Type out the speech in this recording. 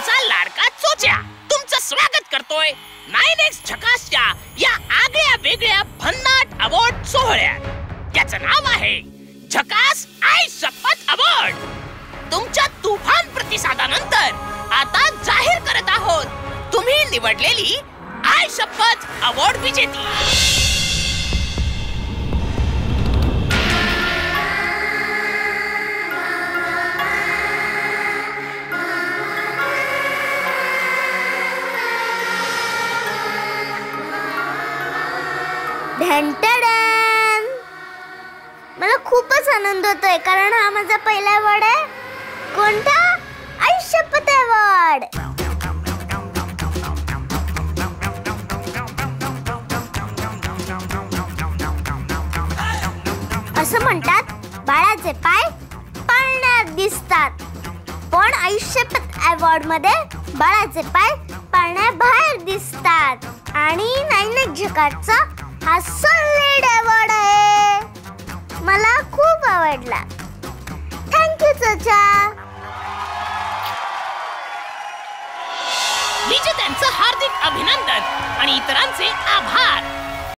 तुमचा लाडका चोच्या. तुमचं स्वागत करतोय नाईन एक्स झकासच्या या आगळ्या वेगळ्या भन्नाट अवॉर्ड सोहळ्यात. त्याचं नाव आहे झकास आय शपथ अवॉर्ड तुमच्या तुफान प्रतिसादानंतर आता जाहीर करत आहोत तुम्ही निवडलेली आय शपथ अवॉर्ड विजेती. ढंटडन मला खूपच आनंद होतोय कारण हा माझा पहिला अवॉर्ड आहे. कोणता? आयुष्यपत अवॉर्ड असं म्हणतात बाळाचे पाय पाळण्यात दिसतात. पण आयुष्यपत अवॉर्डमध्ये बाळाचे पाय पाळण्याबाहेर दिसतात. आणि नाईन झकाटचा हा सॉलिड अवॉर्ड आहे. मला खूप आवडला. थँक्यू चचा विजेत्यांचं हार्दिक अभिनंदन आणि